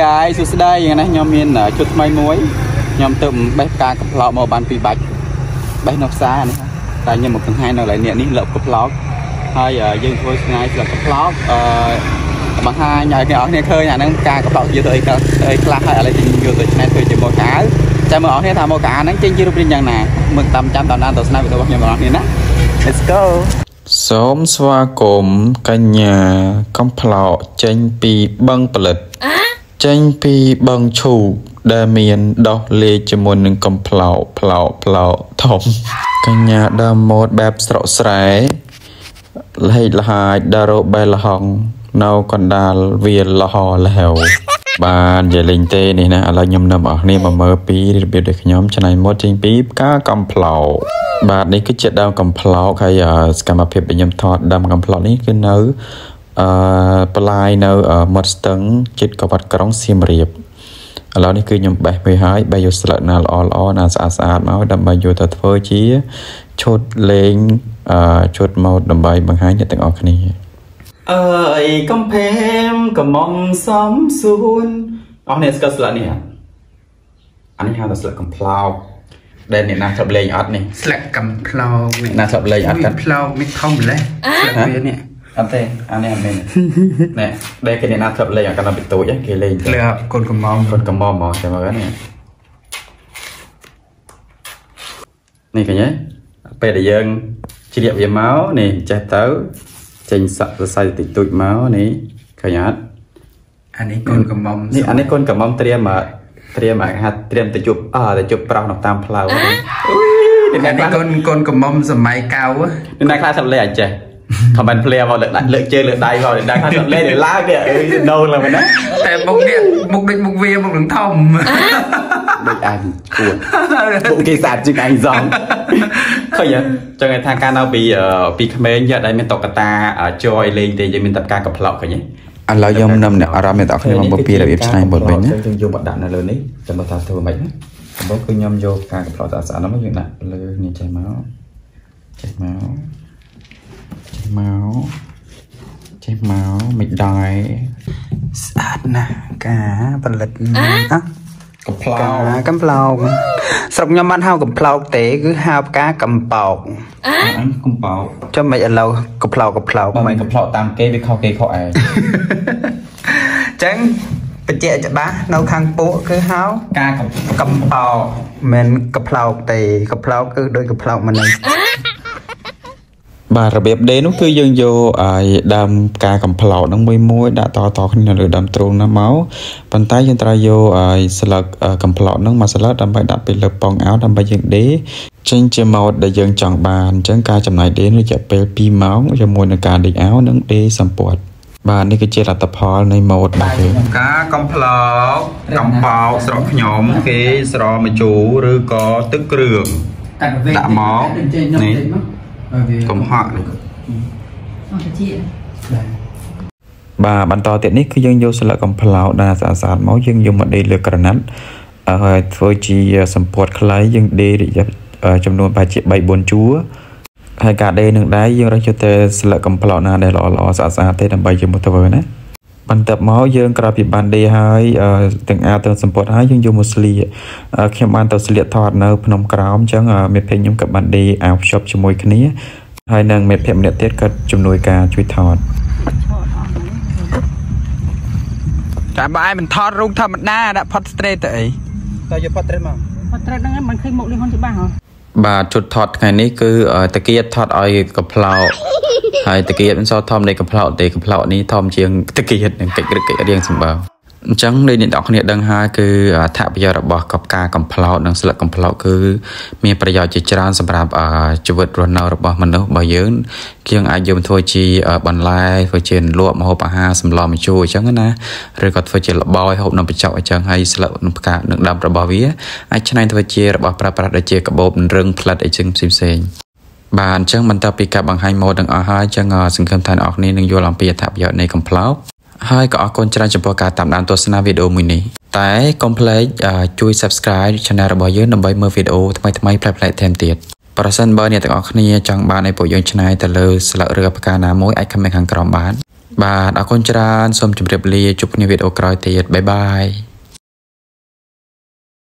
guys សួស្តីយ៉ាងណាខ្ញុំមានชุดថ្មីមួយខ្ញុំទៅបេះផ្កាកំប្លោកមកបានពីរបាច់បេះនៅផ្សារនេះតែខ្ញុំមកបង្ហាញនៅកន្លែងនេះនេះលឹកកំប្លោកហើយយើងធ្វើស្ងាយស្លឹកកំប្លោកអឺបង្ហាញឲ្យអ្នកនរគ្នាឃើញអាហ្នឹងការកំប្លោកយកទៅអីទៅអីខ្លះហើយឥឡូវយើងយកទៅឆ្នៃធ្វើជាម៉ូកាវចាំមើលអស់គ្នាថាម៉ូកាវហ្នឹងចេញជារូបរាងយ៉ាងណាមើលតាមចាំតាមដានទស្សនាវីដេអូរបស់ខ្ញុំបងប្អូនណា Let's go សូមស្វាគមន៍កញ្ញាកំប្លោកចេញពីបឹងផលិត ចេញពីបឹងឈូកដែលមានដោះលេខជាមួយនឹងកំប្លោកផ្លោកផ្លោកធំ កញ្ញាដើមម៉ូតបែបស្រកស្រែលហិចលហាយដារោបែលហងនៅកណ្ដាលវាលលហលហៅ បាននិយាយលេងទេនេះណាឥឡូវខ្ញុំនាំអស់គ្នាមកមើលពីរបៀបដែលខ្ញុំច្នៃម៉ូតចេញពីផ្កាកំប្លោកបាទនេះគឺជាដើមកំប្លោកហើយសកម្មភាពដែលខ្ញុំថតដើមកំប្លោកនេះគឺនៅអឺប្លាយនៅមាត់ស្ទឹងជិតកវត្តក្រុងសៀមរាបឥឡូវនេះគឺខ្ញុំបេះវាហើយបេះយកស្លឹកណាល្អល្អណាស្អាតស្អាតមកដើម្បីយកទៅធ្វើជាឈុតលេងអឺឈុតម៉ូតដើម្បីបង្ហាញអ្នកទាំងអស់គ្នាអើយកំភែម កំមុំសំសួនអស់នេះស្គាល់ស្លឹកនេះអានេះហៅថាស្លឹកកំប្លោកដែលអ្នកណាធ្លាប់លេងអត់នេះស្លឹកកំផ្លោកអ្នកណាធ្លាប់លេងអត់កាកាត់ត់ផ្លោកនេះធំម្លេះស្លឹកវានេះអត់ទេអានេះអត់មែនណែដែលគេអ្នកណាធ្លាប់លេងអត់កាលនៅពីតូចគេលេងទៅលើកូនកំងគាត់កំមមកចាំមើលនេះនេះឃើញទេពេលដែលយើងជ្រាបវាមកនេះចេះទៅចេញសក់សរសៃតិចតួចមកនេះ ឃើញអត់អានេះកូនកំងនេះអានេះកូនកំមត្រៀមមកត្រៀមអាហាត់ត្រៀមទៅជប់អទៅជប់ប្រោសនៅតាមផ្លូវអុយអានេះកូនកូនកកំងសម័យកៅនេះណាខ្លះស្លេអញ្ចេះខមមិនភ្លាមកលើកដាក់លើកជើងលើកដៃមកដាក់ខ្លះស្លេលើឡើងនេះអើយដូរឡើងមែនណាតែមុខនេះមុខដូចមុខវាមុខនឹងធំដូចអញគួតពួកគេសាទជាងអញសងឃើញចឹងឯថាការនៅពីពីក្មេងយកដែរមានតកតាចយលេងទេយើងមានតែការកំ pl ុកឃើញទេ ឥឡូវខ្ញុំនាំអ្នកអារម្មណ៍អ្នកទាំងអស់គ្នាមកពីរបៀបច្នៃម៉ូតវិញណាយើងយកមកដាក់នៅលើនេះចាំមើលថាធ្វើម៉េចណាដំបូងគឺខ្ញុំយកការកំ pl ុកស្អាតស្អាតហ្នឹងមកយើងដាក់លើនេះចេះមកចេះមកចេះមកចេះមកមិនដែរស្អាតណាស់ការផលិតអ่ะ កំ pl ុកការកំប្លោកស្រុកខ្ញុំបានហៅកំប្លោកទេ គឺហៅផ្កាកំប៉ោកអញកំ pl ុកចាំមិនឥឡូវកំប្លោកកំប្លោកបើមិមិននកំ pl ុកតាមគេវាខុសគេខុសឯងអញ្ចឹងបញ្ជាក់ច្បាស់នៅខាងពួកគឺហៅការកំកំប៉ោកមិនកំប្លោកទេកំប្លោកគឺដូចកំប្លោកមិនហ្នឹង បាទរបៀបដេរនោះគឺយើងយកឲ្យដើមផ្កាកំប្លោកហ្នឹងមួយមួយដាក់តតគ្នានៅលើដើមទ្រូងហ្នឹងមកប៉ុន្តែយើងត្រូវយកឲ្យស្លឹកកំប្លោកហ្នឹងមកស្លឹកដើម្បីដាក់ពីលើប៉ងអោដើម្បីយើងដេរចេញជាម៉ូតដែលយើងចង់បានអញ្ចឹងការចំណាយដេររយៈពេល2ម៉ោងជាមួយនឹងការដេរអោនិងដេរសម្ពាត់បាទនេះគឺជាលទ្ធផលនៃម៉ូតរបស់យើងការកំ pl ុកកំប៉ោកស្រកខ្ញុំគេស្រម្ជូរឬក៏ទឹកគ្រឿងដាក់មកនេះ កំហក់នេះអត់ជាបាទបន្តទៀតនេះគឺយើងយកស្លឹកកំប្លោកដែលស្អាតស្អាតមកយើងយកមកដេរលើក្រណាត់ហើយធ្វើជាសម្ពាត់ខ្លីយើងដេររយៈចំនួនប្រហែលជា3 4ជួរហើយការដេរនឹងដែរយើងរើសយកតែស្លឹកកំប្លោកណាដែលល្អល្អស្អាតស្អាតទេដើម្បីយកមកធ្វើណា បន្ទាប់មកយើងក្រោយពីបានដេរហើយទាំងអាវទាំងសម្ពត់ហើយយើងយកមកស្លៀកខ្ញុំបានទៅស្លៀកថតនៅភ្នំក្រោមអញ្ចឹងមេភេកខ្ញុំក៏បានដេរអាវភ្ជាប់ជាមួយគ្នាហើយនឹងមេភេកម្នាក់ទៀតក៏ជំនួយការជួយថតតែបើឯងមិនថតរូបធម្មតាដាក់ផុតស្ត្រេតទៅអីតើយកផាត់ត្រេតមកអត់ត្រូវហ្នឹងមិនឃើញមុខលីហ៊ុនច្បាស់ហ៎ បាទជុតថតថ្ងៃនេះគឺតាគៀតថតឲ្យកំប្លោកហើយតាគៀតមិនសល់ធំនៃកំប្លោកទេកំប្លោកនេះធំជាងតាគៀតនឹងកិច្ចរឹកកិច្ចរៀងសម្បើ អញ្ចឹងដូចអ្នកនរគ្នាដឹងហើយគឺអត្ថប្រយោជន៍របស់កបការកំប្លោកនិងស្លឹកកំប្លោកគឺមានប្រយោជន៍ជាច្រើនសម្រាប់ជីវិតរស់នៅរបស់មនុស្សរបស់យើងយើងអាចយកមកធ្វើជាបន្លែធ្វើជាលក់ម្ហូបអាហារសម្លម្ជូរអញ្ចឹងណាឬក៏ធ្វើជាលបោយហូបនំបញ្ចុកអញ្ចឹងហើយស្លឹកនិងផ្កានិងដើមរបស់វាអាចច្នៃធ្វើជារបស់ប្រើប្រាស់ដូចជាកាបូបរឹងផ្លិតអីចឹងផ្សេងៗបាទអញ្ចឹងបន្ទាប់ពីការបង្ហាញម៉ូដទាំងអស់ហើយអញ្ចឹងសង្ឃឹមថាអ្នកនរគ្នានឹងយល់អំពីអត្ថប្រយោជន៍នៃកំ pl ុក ហើយក៏អរគុណច្រើនចំពោះការតាមដានទស្សនាវីដេអូមួយនេះតែកុំភ្លេចជួយ Subscribe Channel របស់យើងដើម្បីមើលវីដេអូថ្មីៗប្លែកៗថែមទៀតប្រសិនបើអ្នកទាំងអស់គ្នាចង់បានឲ្យពួកយើងឆ្នៃទៅលើស្លឹកឬផ្កាណាមួយអាចខមមិនខាងក្រោមបានបាទអរគុណច្រើនសូមជម្រាបលាជួបគ្នាវីដេអូក្រោយទៀតបាយបាយ